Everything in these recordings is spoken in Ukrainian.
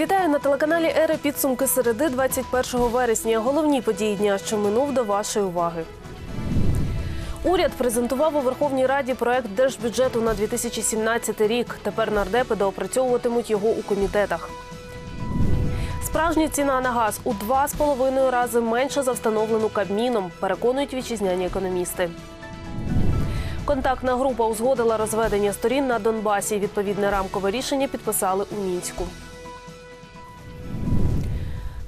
Вітаю на телеканалі Ери підсумки середи 21 вересня. Головні події дня, що минув до вашої уваги. Уряд презентував у Верховній Раді проект держбюджету на 2017 рік. Тепер нардепи доопрацьовуватимуть його у комітетах. Справжня ціна на газ у два з половиною рази менша за встановлену Кабміном, переконують вітчизняні економісти. Контактна група узгодила розведення сторін на Донбасі. Відповідне рамкове рішення підписали у мінську.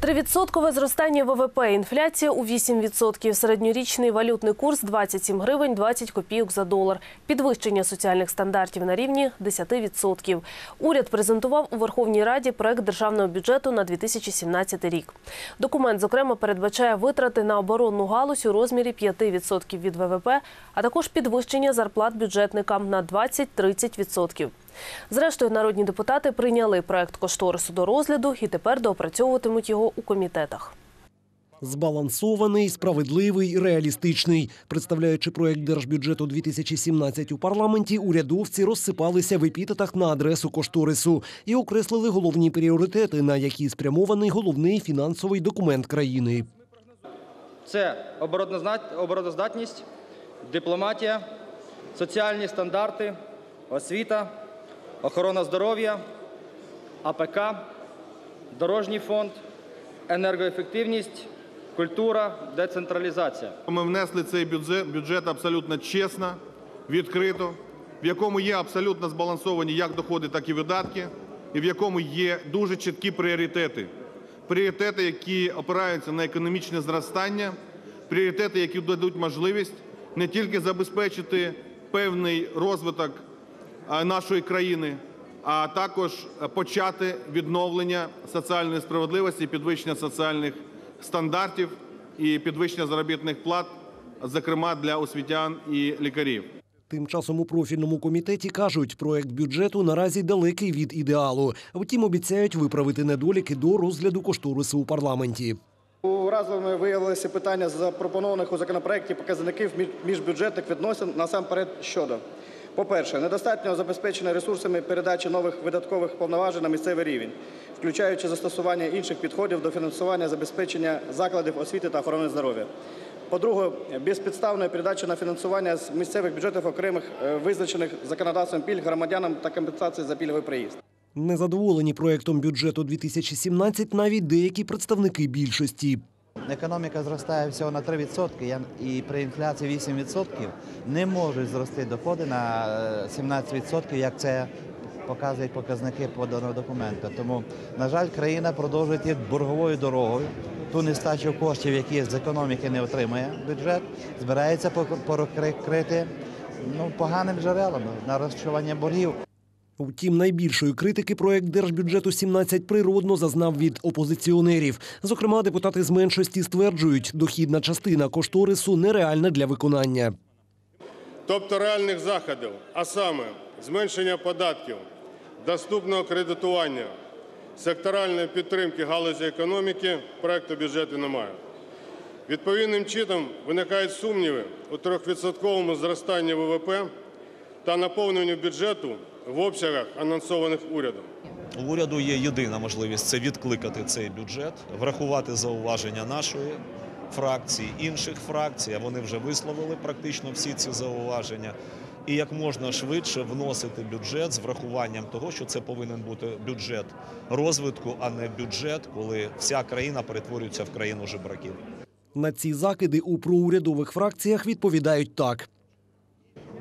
Тривідсоткове зростання ВВП, інфляція у 8%, середньорічний валютний курс 27 гривень 20 копійок за долар, підвищення соціальних стандартів на рівні 10%. Уряд презентував у Верховній Раді проект державного бюджету на 2017 рік. Документ, зокрема, передбачає витрати на оборонну галузь у розмірі 5% від ВВП, а також підвищення зарплат бюджетникам на 20-30%. Зрештою, народні депутати прийняли проект кошторису до розгляду і тепер доопрацьовуватимуть його у комітетах. Збалансований, справедливий, реалістичний. Представляючи проект держбюджету 2017 у парламенті, урядовці розсипалися в епітетах на адресу кошторису і окреслили головні пріоритети, на які спрямований головний фінансовий документ країни. Це обороноздатність, дипломатія, соціальні стандарти, освіта, охорона здоров'я, АПК, дорожній фонд, енергоефективність, культура, децентралізація. Ми внесли цей бюджет, бюджет абсолютно чесно, відкрито, в якому є абсолютно збалансовані як доходи, так і видатки, і в якому є дуже чіткі пріоритети. Пріоритети, які опираються на економічне зростання, пріоритети, які дадуть можливість не тільки забезпечити певний розвиток нашої країни, а також е, почати відновлення соціальної справедливості, підвищення соціальних стандартів і підвищення заробітних плат, зокрема для освітян і лікарів. Тим часом у профільному комітеті кажуть, проект бюджету наразі далекий від ідеалу. Втім, обіцяють виправити недоліки до розгляду кошторису у парламенті. Уразливими виявилися питання запропонованих у законопроекті показників між- міжбюджетних відносин насамперед щодо. По-перше, недостатньо забезпечення ресурсами передачі нових видаткових повноважень на місцевий рівень, включаючи застосування інших підходів до фінансування забезпечення закладів освіти та охорони здоров'я. По-друге, безпідставної передачі на фінансування з місцевих бюджетів окремих е, визначених законодавством пільг громадянам та компенсації за пільговий проїзд. Незадоволені проектом бюджету 2017 навіть деякі представники більшості. Економіка зростає всього на 3%, і при інфляції 8% не можуть зрости доходи на е, 17%, як це показують показники поданого документа. Тому, на жаль, країна продовжує йти борговою дорогою. Ту нестачу коштів, які з економіки не отримує бюджет, збирається пок- перекрити ну, поганим джерелом нарощування боргів. Втім, найбільшої критики проект держбюджету 17 природно зазнав від опозиціонерів. Зокрема, депутати з меншості стверджують, дохідна частина кошторису нереальна для виконання. тобто реальних заходів, а саме зменшення податків, доступного кредитування, секторальної підтримки галузі економіки проекту бюджету немає. Відповідним чином виникають сумніви у 3% зростанні ВВП та наповненню бюджету в обсягах, анонсованих урядом. У уряду є єдина можливість це відкликати цей бюджет, врахувати зауваження нашої фракції, інших фракцій. а Вони вже висловили практично всі ці зауваження. І як можна швидше вносити бюджет з врахуванням того, що це повинен бути бюджет розвитку, а не бюджет, коли вся країна перетворюється в країну жебраків. На ці закиди у проурядових фракціях відповідають так.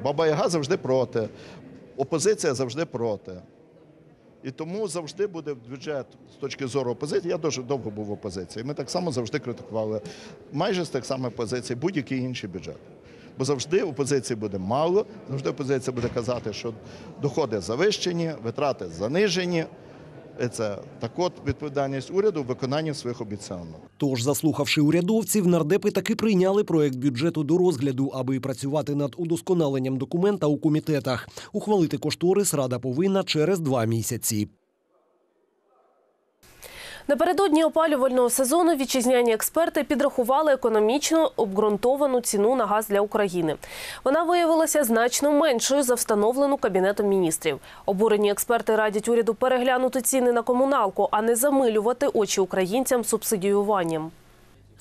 Баба Яга завжди проти, опозиція завжди проти. І тому завжди буде бюджет з точки зору опозиції. Я дуже довго був в опозиції. Ми так само завжди критикували майже з тих самих позицій будь-який інший бюджет. Бо завжди опозиції буде мало, завжди опозиція буде казати, що доходи завищені, витрати занижені. Це так от відповідальність уряду в виконанні своїх обіцянок. Тож, заслухавши урядовців, нардепи таки прийняли проект бюджету до розгляду, аби працювати над удосконаленням документа у комітетах. Ухвалити кошторис рада повинна через два місяці. Напередодні опалювального сезону вітчизняні експерти підрахували економічно обґрунтовану ціну на газ для України. Вона виявилася значно меншою за встановлену кабінетом міністрів. Обурені експерти радять уряду переглянути ціни на комуналку, а не замилювати очі українцям субсидіюванням.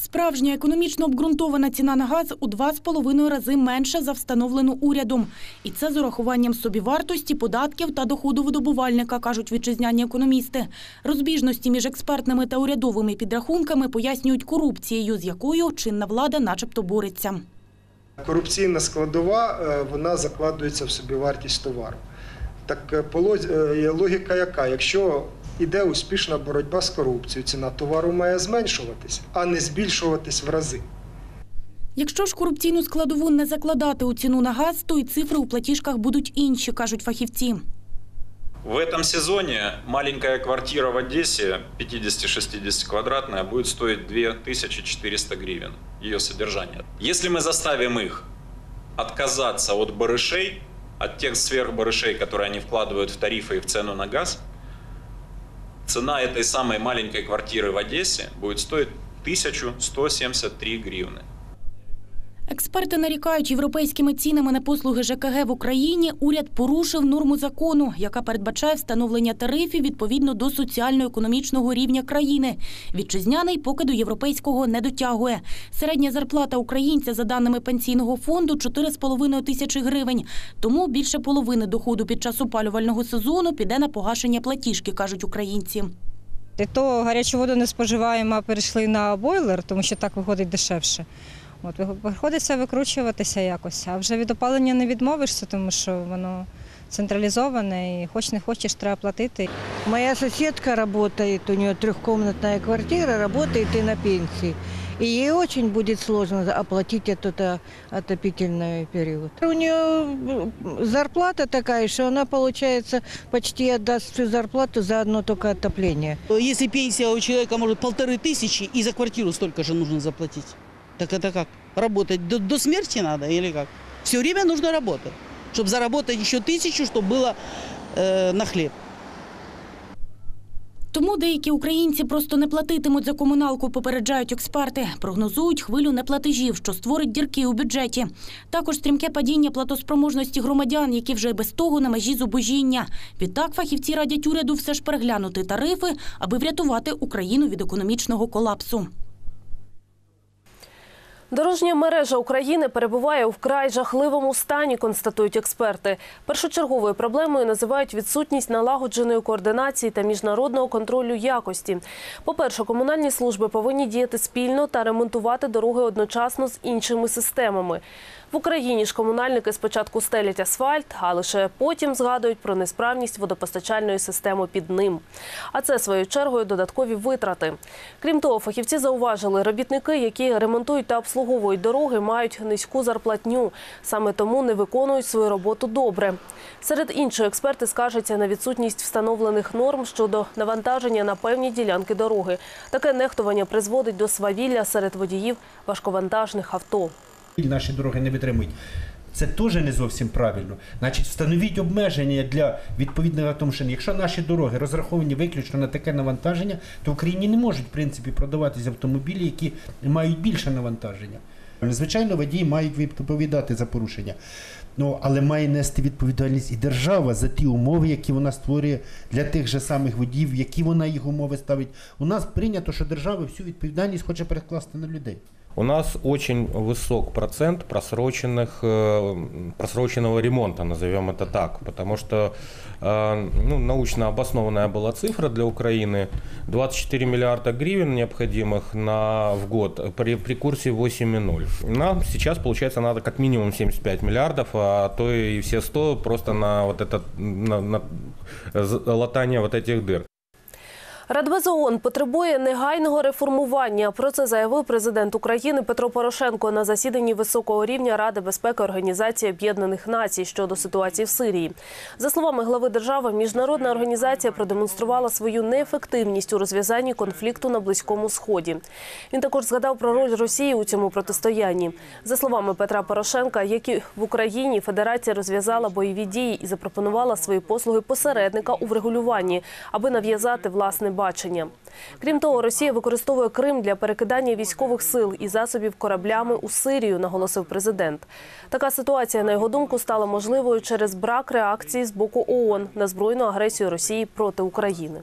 Справжня економічно обґрунтована ціна на газ у 2,5 рази менша за встановлену урядом. І це з урахуванням собівартості, податків та доходу видобувальника, кажуть вітчизняні економісти. Розбіжності між експертними та урядовими підрахунками пояснюють корупцією, з якою чинна влада начебто бореться. Корупційна складова е, вона закладується в собівартість товару. Так е, е, логіка яка? Якщо іде успішна боротьба з корупцією, ціна товару має зменшуватись, а не збільшуватись в рази. Якщо ж корупційну складову не закладати у ціну на газ, то і цифри у платіжках будуть інші, кажуть фахівці. В этом сезоне маленькая квартира в Одессе, 50-60 квадратная, будет стоить 2400 гривен, ее содержание. Если мы заставим их отказаться от барышей, от тех сверхбарышей, которые они вкладывают в тарифы и в цену на газ, цена этой самой маленькой квартиры в Одессе будет стоить 1173 гривны. Експерти нарікають, європейськими цінами на послуги ЖКГ в Україні уряд порушив норму закону, яка передбачає встановлення тарифів відповідно до соціально-економічного рівня країни. Вітчизняний поки до європейського не дотягує. Середня зарплата українця, за даними пенсійного фонду, 4,5 тисячі гривень. Тому більше половини доходу під час опалювального сезону піде на погашення платіжки, кажуть українці. І то гарячу воду не споживаємо, а перейшли на бойлер, тому що так виходить дешевше. От приходиться викручуватися якось. А вже від опалення не відмовишся, тому що воно централізоване і хоч не хочеш, треба платити. Моя соседка работает, у нее трехкомнатная квартира, работает и на пенсии. И ей очень будет сложно оплатить этот а, отопительный период. У нее зарплата такая, что она, получается, почти отдаст всю зарплату за одно только отопление. Если пенсия у человека может полторы тысячи, и за квартиру столько же нужно заплатить. Так это как? Работать до, до смерти надо или как? Все время нужно работать, чтобы заработать еще тысячу, чтобы было э, на хлеб. Тому деякі українці просто не платитимуть за комуналку, попереджають експерти. Прогнозують хвилю неплатежів, що створить дірки у бюджеті. Також стрімке падіння платоспроможності громадян, які вже й без того на межі зубожіння. Відтак фахівці радять уряду все ж переглянути тарифи, аби врятувати Україну від економічного колапсу. Дорожня мережа України перебуває у вкрай жахливому стані, констатують експерти. Першочерговою проблемою називають відсутність налагодженої координації та міжнародного контролю якості. По-перше, комунальні служби повинні діяти спільно та ремонтувати дороги одночасно з іншими системами. В Україні ж комунальники спочатку стелять асфальт, а лише потім згадують про несправність водопостачальної системи під ним. А це своєю чергою додаткові витрати. Крім того, фахівці зауважили, робітники, які ремонтують та обслуговують дороги, мають низьку зарплатню. Саме тому не виконують свою роботу добре. Серед іншого, експерти скаржаться на відсутність встановлених норм щодо навантаження на певні ділянки дороги. Таке нехтування призводить до свавілля серед водіїв важковантажних авто. Наші дороги не витримують. Це теж не зовсім правильно. Значить, встановіть обмеження для відповідного автомашин. Якщо наші дороги розраховані виключно на таке навантаження, то Україні не можуть в принципі продаватися автомобілі, які мають більше навантаження. Звичайно, водії мають відповідати за порушення. Ну, але має нести відповідальність і держава за ті умови, які вона створює для тих же самих водіїв, які вона їх умови ставить. У нас прийнято, що держава всю відповідальність хоче перекласти на людей. У нас очень высок процент просроченных, э, просроченного ремонта, назовем это так, потому что э, ну, научно обоснованная была цифра для Украины 24 миллиарда гривен необходимых на, в год при, при курсе 8,0. Нам сейчас, получается, надо как минимум 75 миллиардов, а то и все 100 просто на вот это на, на латание вот этих дыр. Радбез ООН потребує негайного реформування. Про це заявив президент України Петро Порошенко на засіданні високого рівня Ради безпеки Організації Об'єднаних Націй щодо ситуації в Сирії. За словами глави держави, міжнародна організація продемонструвала свою неефективність у розв'язанні конфлікту на Близькому Сході. Він також згадав про роль Росії у цьому протистоянні. За словами Петра Порошенка, як і в Україні, Федерація розв'язала бойові дії і запропонувала свої послуги посередника у врегулюванні, аби нав'язати власне телебачення. Крім того, Росія використовує Крим для перекидання військових сил і засобів кораблями у Сирію, наголосив президент. Така ситуація, на його думку, стала можливою через брак реакції з боку ООН на збройну агресію Росії проти України.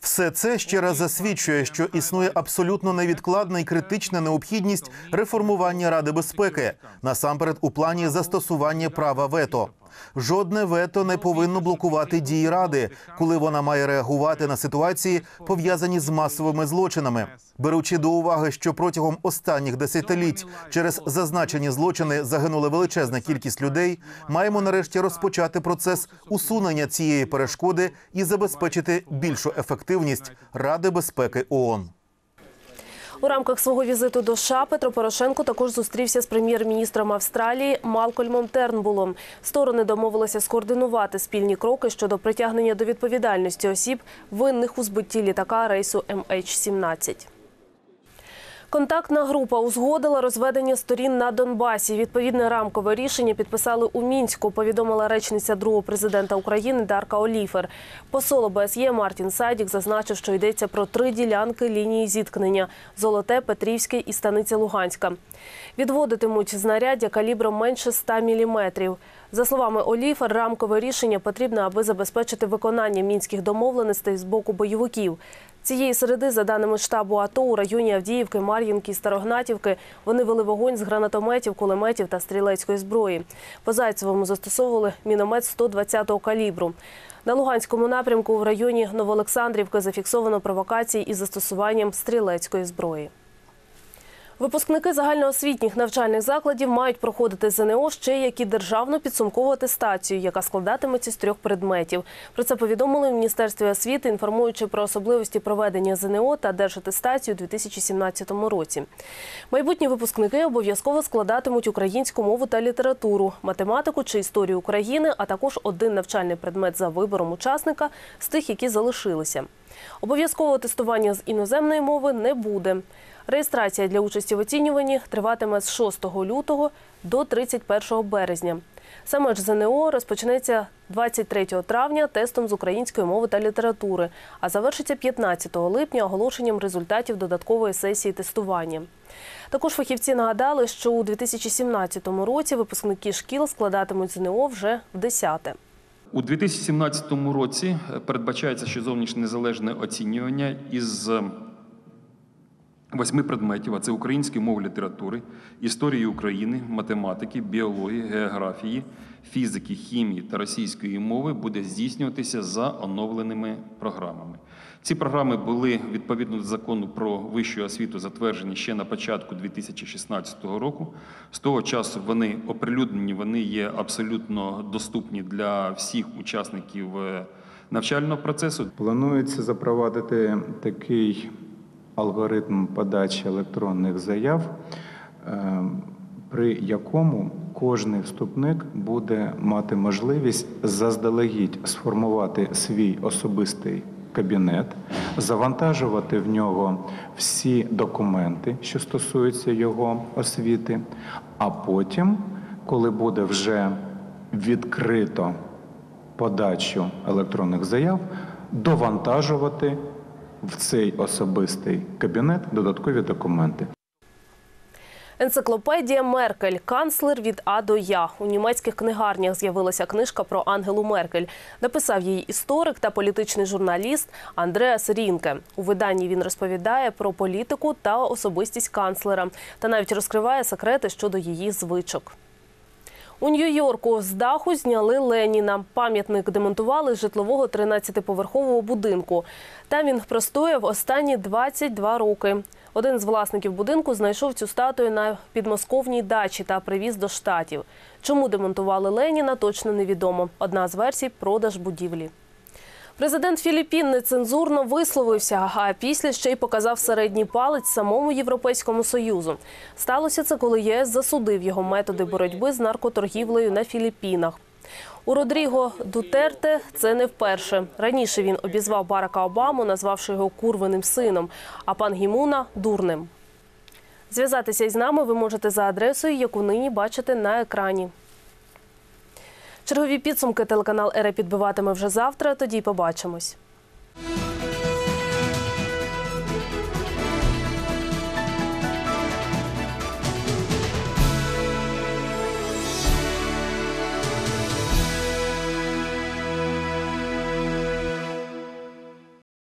Все це ще раз засвідчує, що існує абсолютно невідкладна і критична необхідність реформування Ради безпеки, насамперед у плані застосування права вето. Жодне вето не повинно блокувати дії ради, коли вона має реагувати на ситуації, пов'язані з масовими злочинами. Беручи до уваги, що протягом останніх десятиліть через зазначені злочини загинула величезна кількість людей, маємо нарешті розпочати процес усунення цієї перешкоди і забезпечити більшу ефективність Ради безпеки ООН. У рамках свого візиту до США Петро Порошенко також зустрівся з прем'єр-міністром Австралії Малкольмом Тернбулом. Сторони домовилися скоординувати спільні кроки щодо притягнення до відповідальності осіб, винних у збитті літака рейсу MH17. Контактна група узгодила розведення сторін на Донбасі. Відповідне рамкове рішення підписали у мінську. Повідомила речниця другого президента України Дарка Оліфер. Посол ОБСЄ Мартін Сайдік зазначив, що йдеться про три ділянки лінії зіткнення: Золоте, Петрівське і Станиця Луганська. Відводитимуть знаряддя калібром менше 100 міліметрів. За словами Оліфер, рамкове рішення потрібне, аби забезпечити виконання мінських домовленостей з боку бойовиків. Цієї середи, за даними штабу АТО, у районі Авдіївки, Мар'їнки і Старогнатівки вони вели вогонь з гранатометів, кулеметів та стрілецької зброї. По Зайцевому застосовували міномет 120-го калібру. На Луганському напрямку в районі Новоолександрівки зафіксовано провокації із застосуванням стрілецької зброї. Випускники загальноосвітніх навчальних закладів мають проходити ЗНО ще як і державну підсумкову атестацію, яка складатиметься з трьох предметів. Про це повідомили в Міністерстві освіти, інформуючи про особливості проведення ЗНО та держатестацію у 2017 році. Майбутні випускники обов'язково складатимуть українську мову та літературу, математику чи історію України, а також один навчальний предмет за вибором учасника з тих, які залишилися. Обов'язкового тестування з іноземної мови не буде. Реєстрація для участі в оцінюванні триватиме з 6 лютого до 31 березня. Саме ж ЗНО розпочнеться 23 травня тестом з української мови та літератури, а завершиться 15 липня оголошенням результатів додаткової сесії тестування. Також фахівці нагадали, що у 2017 році випускники шкіл складатимуть ЗНО вже в 10-те. У 2017 році передбачається, що зовнішнє незалежне оцінювання із восьми предметів, а це української мови літератури, історії України, математики, біології, географії, фізики, хімії та російської мови буде здійснюватися за оновленими програмами. Ці програми були відповідно до закону про вищу освіту затверджені ще на початку 2016 року. З того часу вони оприлюднені, вони є абсолютно доступні для всіх учасників е, навчального процесу. Планується запровадити такий алгоритм подачі електронних заяв, е, при якому кожний вступник буде мати можливість заздалегідь сформувати свій особистий кабінет, завантажувати в нього всі документи, що стосуються його освіти, а потім, коли буде вже відкрито подачу електронних заяв, довантажувати в цей особистий кабінет додаткові документи. Енциклопедія Меркель канцлер від А до Я. У німецьких книгарнях з'явилася книжка про Ангелу Меркель. Написав її історик та політичний журналіст Андреас Рінке. У виданні він розповідає про політику та особистість канцлера та навіть розкриває секрети щодо її звичок. У Нью-Йорку з даху зняли Леніна. Пам'ятник демонтували з житлового 13-поверхового будинку. Там він простояв останні 22 роки. Один з власників будинку знайшов цю статую на підмосковній дачі та привіз до штатів. Чому демонтували Леніна, точно невідомо. Одна з версій продаж будівлі. Президент Філіппін нецензурно висловився, а після ще й показав середній палець самому Європейському Союзу. Сталося це, коли ЄС засудив його методи боротьби з наркоторгівлею на Філіппінах. У Родріго Дутерте це не вперше. Раніше він обізвав Барака Обаму, назвавши його курвеним сином, а пан Гімуна дурним. Зв'язатися із нами ви можете за адресою, яку нині бачите на екрані. Чергові підсумки телеканал Ера підбиватиме вже завтра. Тоді побачимось.